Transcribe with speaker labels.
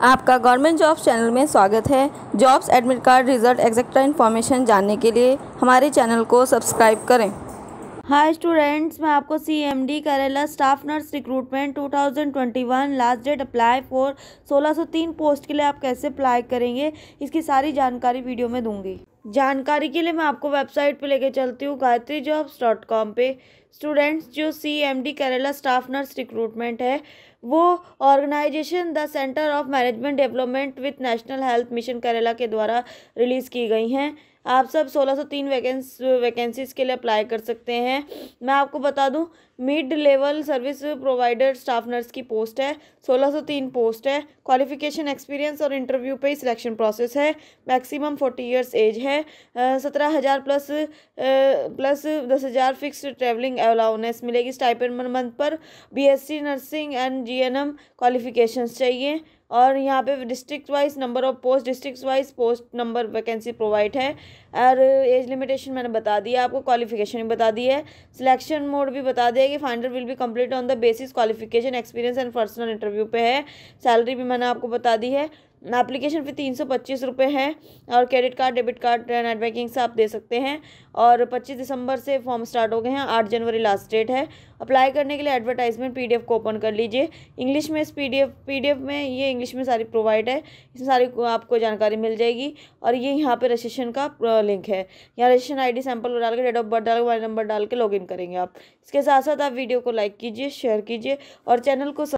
Speaker 1: आपका government jobs channel में स्वागत है। Jobs admit card result etcetera information जानने के लिए हमारे चैनल को सब्सक्राइब करें।
Speaker 2: हाय स्टूडेंट्स, मैं आपको C M D Kerala, staff nurse recruitment 2021 last date apply for 1603 post के लिए आप कैसे अप्लाई करेंगे, इसकी सारी जानकारी वीडियो में दूँगी। जानकारी के लिए मैं आपको वेबसाइट पे लेके चलती हूँ गायत्री जॉब्स डॉट कॉम पर स्टूडेंट्स, जो C M D Kerala staff nurse recruitment है, वो organisation the centre of management development with national health mission Kerala के द्वारा रिलीज़ की गई हैं। आप सब 1603 वैकेंस, वैकेंसीज़ के लिए अप्लाई कर सकते हैं। मैं आपको बता दूँ mid level service provider staff nurse की पोस्ट है 1603 पोस्ट है। क्वालिफिकेशन, एक्सपीरियंस और इंटरव्यू पे ही सिलेक्शन प्रोसेस है। मैक्सिमम 40 इयर्स एज है। सत्रह हज़ार प्लस प्लस दस हज़ार फिक्स ट्रैवलिंग अलाउनेस मिलेगी। स्टाइपेंड मंथ पर BSc nursing and GNM qualifications चाहिए। और यहाँ पे district wise number of post district wise post number vacancy provide है। और एज लिमिटेशन मैंने बता दिया आपको क्वालिफिकेशन भी बता दी है। सिलेक्शन मोड भी बता दिया कि finder will be complete on the basis qualification experience and personal interview पे है। सैलरी भी मैंने आपको बता दी है। एप्लीकेशन फ़ी तीन सौ पच्चीस रुपये है और credit card debit card net banking से आप दे सकते हैं। और पच्चीस दिसंबर से फॉर्म स्टार्ट हो गए हैं, आठ जनवरी लास्ट डेट है। अप्लाई करने के लिए एडवर्टाइजमेंट पीडीएफ को ओपन कर लीजिए। इंग्लिश में इस पीडीएफ पीडीएफ में ये इंग्लिश में सारी प्रोवाइड है। इसमें सारी आपको जानकारी मिल जाएगी। और ये यहाँ पर रजिस्ट्रेशन का लिंक है। यहाँ रजिस्ट्रेशन आईडी सैंपल डाल के डेट ऑफ़ बर्थ डाल के मोबाइल नंबर डाल के लॉगिन करेंगे आप। इसके साथ साथ आप वीडियो को लाइक कीजिए शेयर कीजिए और चैनल को